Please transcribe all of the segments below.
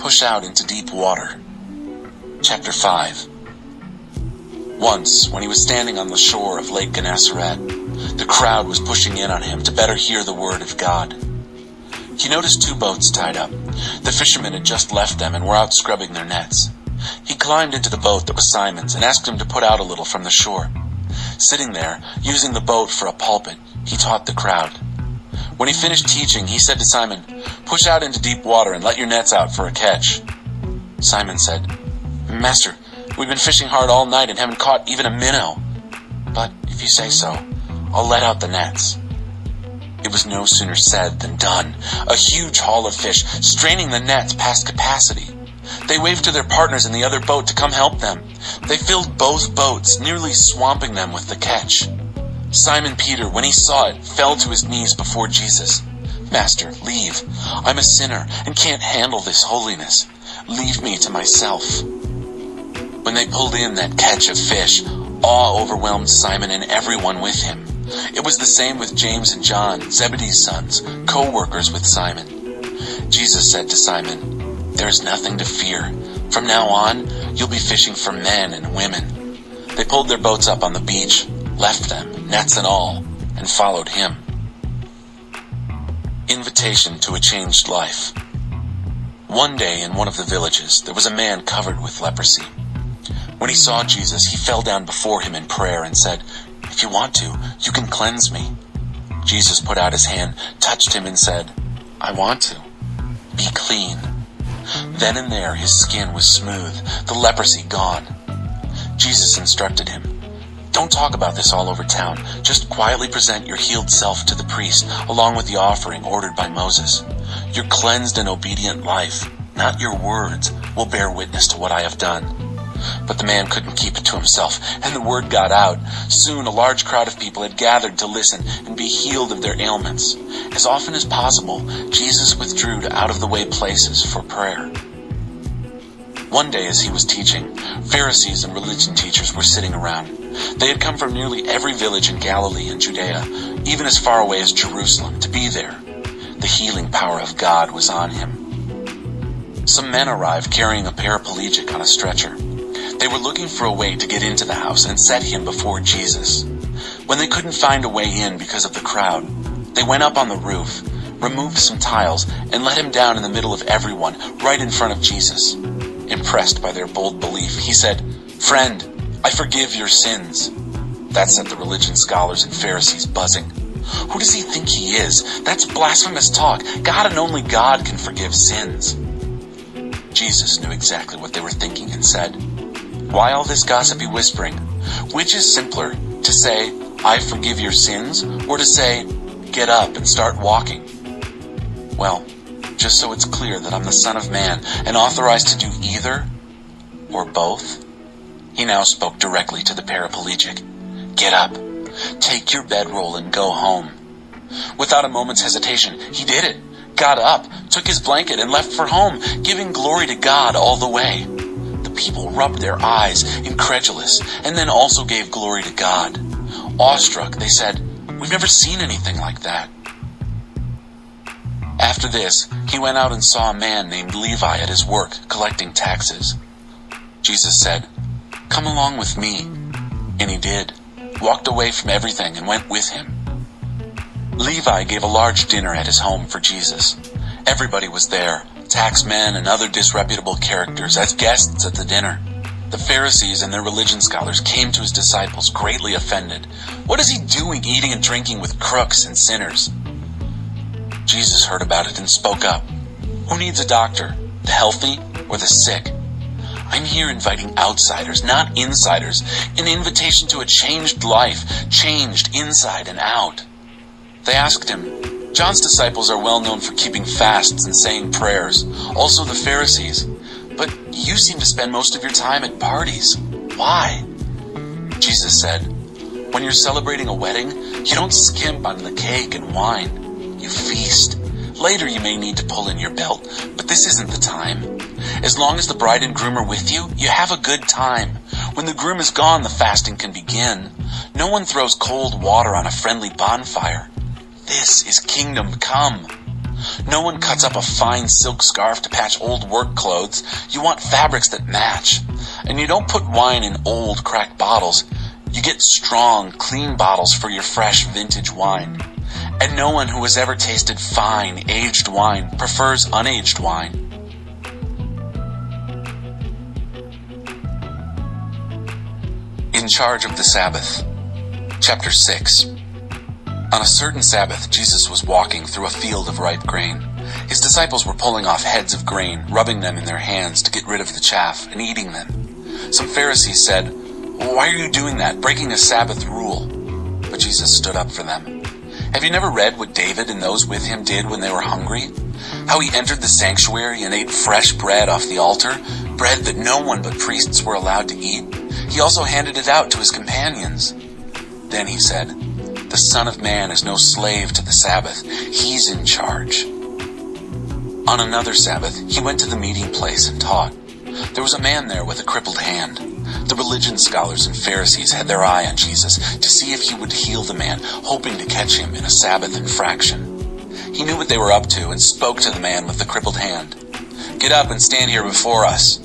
push out into deep water. Chapter 5 Once, when he was standing on the shore of Lake Gennesaret, the crowd was pushing in on him to better hear the word of God. He noticed two boats tied up. The fishermen had just left them and were out scrubbing their nets. He climbed into the boat that was Simon's and asked him to put out a little from the shore. Sitting there, using the boat for a pulpit, he taught the crowd. When he finished teaching, he said to Simon, Push out into deep water and let your nets out for a catch. Simon said, Master, we've been fishing hard all night and haven't caught even a minnow. But if you say so, I'll let out the nets. It was no sooner said than done. A huge haul of fish, straining the nets past capacity. They waved to their partners in the other boat to come help them. They filled both boats, nearly swamping them with the catch. Simon Peter, when he saw it, fell to his knees before Jesus. Master, leave. I'm a sinner and can't handle this holiness. Leave me to myself. When they pulled in that catch of fish, awe overwhelmed Simon and everyone with him. It was the same with James and John, Zebedee's sons, co-workers with Simon. Jesus said to Simon, There is nothing to fear. From now on, you'll be fishing for men and women. They pulled their boats up on the beach, left them, nets and all, and followed him. Invitation to a changed life. One day in one of the villages, there was a man covered with leprosy. When he saw Jesus, he fell down before him in prayer and said, If you want to, you can cleanse me. Jesus put out his hand, touched him, and said, I want to. Be clean. Then and there his skin was smooth, the leprosy gone. Jesus instructed him, Don't talk about this all over town. Just quietly present your healed self to the priest, along with the offering ordered by Moses. Your cleansed and obedient life, not your words, will bear witness to what I have done. But the man couldn't keep it to himself, and the word got out. Soon a large crowd of people had gathered to listen and be healed of their ailments. As often as possible, Jesus withdrew to out of the way places for prayer. One day as he was teaching, Pharisees and religion teachers were sitting around. They had come from nearly every village in Galilee and Judea, even as far away as Jerusalem, to be there. The healing power of God was on him. Some men arrived carrying a paraplegic on a stretcher. They were looking for a way to get into the house and set him before Jesus. When they couldn't find a way in because of the crowd, they went up on the roof, removed some tiles, and let him down in the middle of everyone, right in front of Jesus. Impressed by their bold belief, he said, Friend, I forgive your sins. That set the religion scholars and Pharisees buzzing. Who does he think he is? That's blasphemous talk. God and only God can forgive sins. Jesus knew exactly what they were thinking and said, Why all this gossipy whispering? Which is simpler, to say, I forgive your sins, or to say, Get up and start walking? Well, just so it's clear that I'm the Son of Man and authorized to do either or both, he now spoke directly to the paraplegic. Get up, take your bedroll, and go home. Without a moment's hesitation, he did it, got up, took his blanket, and left for home, giving glory to God all the way. The people rubbed their eyes, incredulous, and then also gave glory to God. Awestruck, they said, We've never seen anything like that. After this, he went out and saw a man named Levi at his work, collecting taxes. Jesus said, Come along with me. And he did, walked away from everything and went with him. Levi gave a large dinner at his home for Jesus. Everybody was there, taxmen and other disreputable characters, as guests at the dinner. The Pharisees and their religion scholars came to his disciples greatly offended. What is he doing eating and drinking with crooks and sinners? Jesus heard about it and spoke up. Who needs a doctor? The healthy or the sick? I'm here inviting outsiders, not insiders. An invitation to a changed life, changed inside and out. They asked him, John's disciples are well known for keeping fasts and saying prayers, also the Pharisees. But you seem to spend most of your time at parties. Why? Jesus said, When you're celebrating a wedding, you don't skimp on the cake and wine. You feast. Later you may need to pull in your belt, but this isn't the time. As long as the bride and groom are with you, you have a good time. When the groom is gone, the fasting can begin. No one throws cold water on a friendly bonfire. This is kingdom come. No one cuts up a fine silk scarf to patch old work clothes. You want fabrics that match. And you don't put wine in old, cracked bottles. You get strong, clean bottles for your fresh, vintage wine. And no one who has ever tasted fine, aged wine prefers unaged wine. In charge of the Sabbath. Chapter 6. On a certain Sabbath, Jesus was walking through a field of ripe grain. His disciples were pulling off heads of grain, rubbing them in their hands to get rid of the chaff, and eating them. Some Pharisees said, Why are you doing that, breaking a Sabbath rule? But Jesus stood up for them. Have you never read what David and those with him did when they were hungry? How he entered the sanctuary and ate fresh bread off the altar, bread that no one but priests were allowed to eat? He also handed it out to his companions. Then he said, The Son of Man is no slave to the Sabbath. He's in charge. On another Sabbath, he went to the meeting place and taught. There was a man there with a crippled hand. The religion scholars and Pharisees had their eye on Jesus to see if he would heal the man, hoping to catch him in a Sabbath infraction. He knew what they were up to and spoke to the man with the crippled hand. Get up and stand here before us.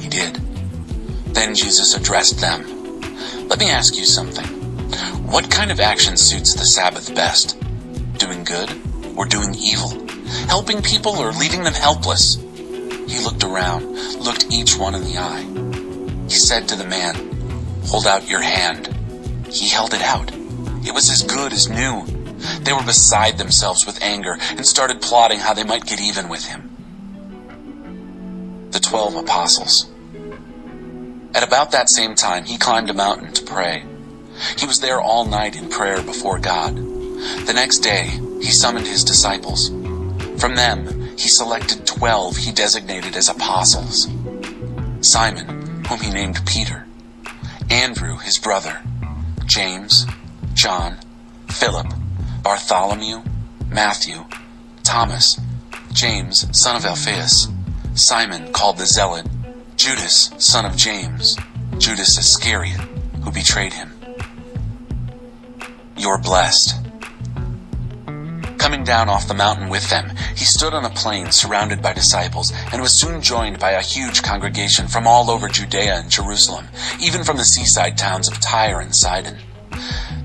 He did. Then Jesus addressed them. Let me ask you something. What kind of action suits the Sabbath best? Doing good or doing evil? Helping people or leaving them helpless? He looked around, looked each one in the eye. He said to the man, Hold out your hand. He held it out. It was as good as new. They were beside themselves with anger and started plotting how they might get even with him. The twelve apostles. At about that same time, he climbed a mountain to pray. He was there all night in prayer before God. The next day, he summoned his disciples. From them, he selected twelve he designated as apostles. Simon, whom he named Peter, Andrew, his brother, James, John, Philip, Bartholomew, Matthew, Thomas, James, son of Alphaeus, Simon called the Zealot, Judas, son of James, Judas Iscariot, who betrayed him. You're blessed. Coming down off the mountain with them, he stood on a plain surrounded by disciples and was soon joined by a huge congregation from all over Judea and Jerusalem, even from the seaside towns of Tyre and Sidon.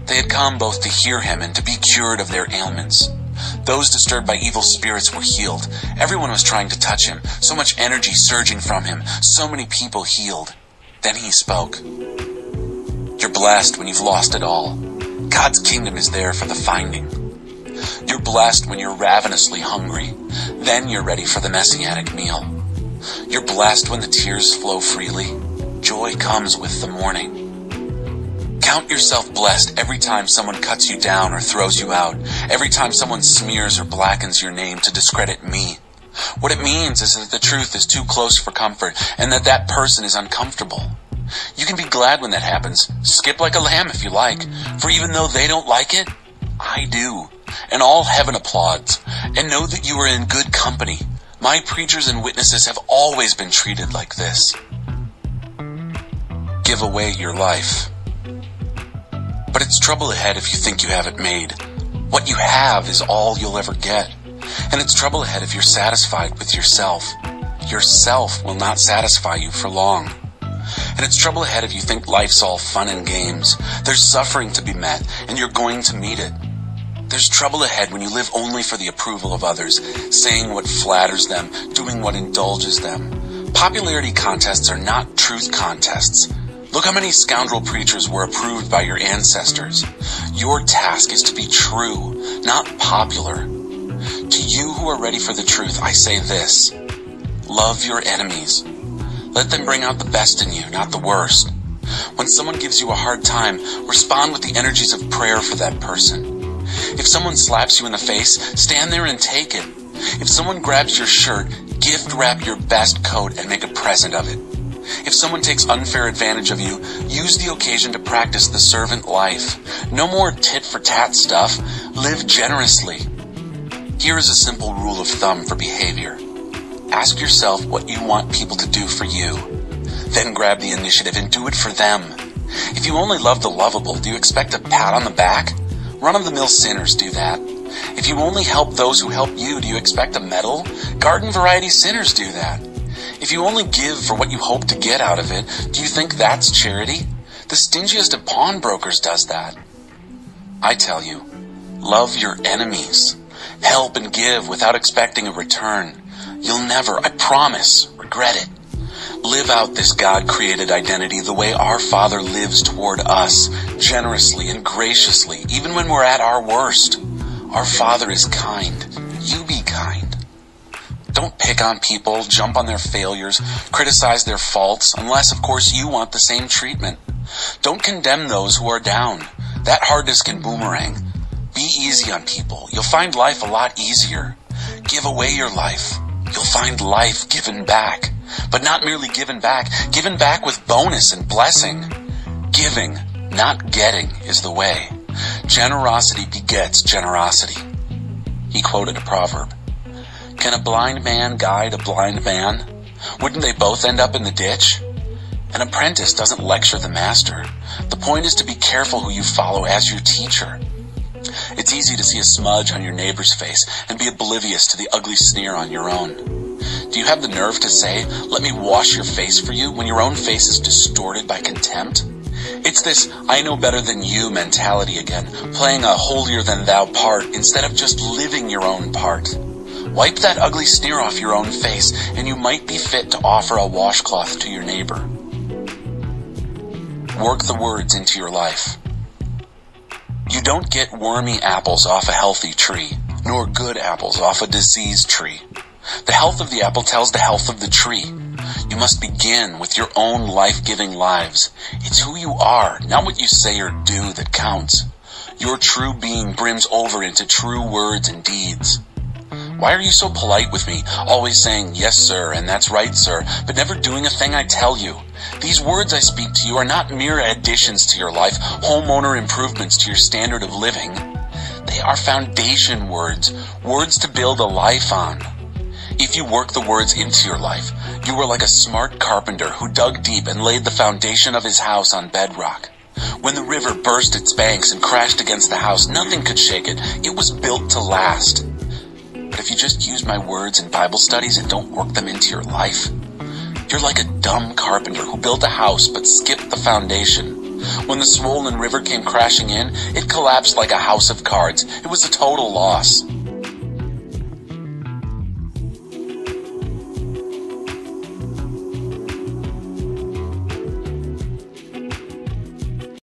They had come both to hear him and to be cured of their ailments. Those disturbed by evil spirits were healed. Everyone was trying to touch him, so much energy surging from him, so many people healed. Then he spoke. You're blessed when you've lost it all. God's kingdom is there for the finding. You're blessed when you're ravenously hungry. Then you're ready for the messianic meal. You're blessed when the tears flow freely. Joy comes with the morning. Count yourself blessed every time someone cuts you down or throws you out, every time someone smears or blackens your name to discredit me. What it means is that the truth is too close for comfort and that that person is uncomfortable. You can be glad when that happens. Skip like a lamb if you like, for even though they don't like it, I do. And all heaven applauds. And know that you are in good company. My preachers and witnesses have always been treated like this. Give away your life. But it's trouble ahead if you think you have it made. What you have is all you'll ever get. And it's trouble ahead if you're satisfied with yourself. Yourself will not satisfy you for long. And it's trouble ahead if you think life's all fun and games. There's suffering to be met, and you're going to meet it. There's trouble ahead when you live only for the approval of others, saying what flatters them, doing what indulges them. Popularity contests are not truth contests. Look how many scoundrel preachers were approved by your ancestors. Your task is to be true, not popular. To you who are ready for the truth, I say this. Love your enemies. Let them bring out the best in you, not the worst. When someone gives you a hard time, respond with the energies of prayer for that person. If someone slaps you in the face, stand there and take it. If someone grabs your shirt, gift wrap your best coat and make a present of it. If someone takes unfair advantage of you, use the occasion to practice the servant life. No more tit for tat stuff. Live generously. Here is a simple rule of thumb for behavior. Ask yourself what you want people to do for you. Then grab the initiative and do it for them. If you only love the lovable, do you expect a pat on the back? Run of the mill sinners do that. If you only help those who help you, do you expect a medal? Garden variety sinners do that. If you only give for what you hope to get out of it, do you think that's charity? The stingiest of pawnbrokers does that. I tell you, love your enemies. Help and give without expecting a return. You'll never, I promise, regret it. Live out this God created identity the way our Father lives toward us, generously and graciously, even when we're at our worst. Our Father is kind. You be kind. Don't pick on people, jump on their failures, criticize their faults, unless, of course, you want the same treatment. Don't condemn those who are down. That hardness can boomerang. Be easy on people. You'll find life a lot easier. Give away your life. You'll find life given back. But not merely given back, given back with bonus and blessing. Giving, not getting, is the way. Generosity begets generosity. He quoted a proverb. Can a blind man guide a blind man? Wouldn't they both end up in the ditch? An apprentice doesn't lecture the master. The point is to be careful who you follow as your teacher. It's easy to see a smudge on your neighbor's face and be oblivious to the ugly sneer on your own. Do you have the nerve to say, let me wash your face for you when your own face is distorted by contempt? It's this I know better than you mentality again, playing a holier than thou part instead of just living your own part. Wipe that ugly sneer off your own face and you might be fit to offer a washcloth to your neighbor. Work the words into your life. You don't get wormy apples off a healthy tree, nor good apples off a diseased tree. The health of the apple tells the health of the tree. You must begin with your own life-giving lives. It's who you are, not what you say or do that counts. Your true being brims over into true words and deeds. Why are you so polite with me, always saying, yes, sir, and that's right, sir, but never doing a thing I tell you? These words I speak to you are not mere additions to your life, homeowner improvements to your standard of living. They are foundation words, words to build a life on. If you work the words into your life, you are like a smart carpenter who dug deep and laid the foundation of his house on bedrock. When the river burst its banks and crashed against the house, nothing could shake it. It was built to last. But if you just use my words in Bible studies and don't work them into your life, you're like a dumb carpenter who built a house but skipped the foundation. When the swollen river came crashing in, it collapsed like a house of cards. It was a total loss.